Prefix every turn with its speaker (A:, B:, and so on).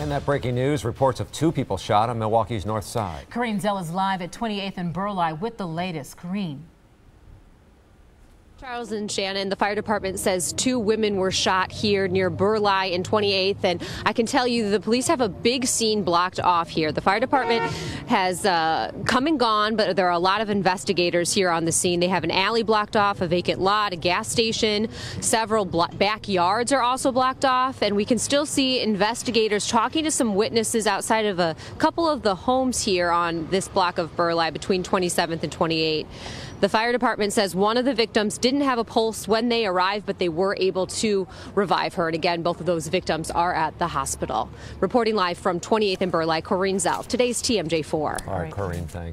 A: And that breaking news reports of two people shot on Milwaukee's north side.
B: Corrine Zell is live at 28th and Burleigh with the latest. Corrine.
C: Charles and Shannon, the fire department says two women were shot here near Burleigh and 28th, and I can tell you the police have a big scene blocked off here. The fire department has uh, come and gone, but there are a lot of investigators here on the scene. They have an alley blocked off, a vacant lot, a gas station, several backyards are also blocked off, and we can still see investigators talking to some witnesses outside of a couple of the homes here on this block of Burleigh between 27th and 28th. The fire department says one of the victims didn't have a pulse when they arrived, but they were able to revive her. And again, both of those victims are at the hospital. Reporting live from 28th and Burleigh, Corrine Zell, today's TMJ4.
A: All right, Corrine, thanks.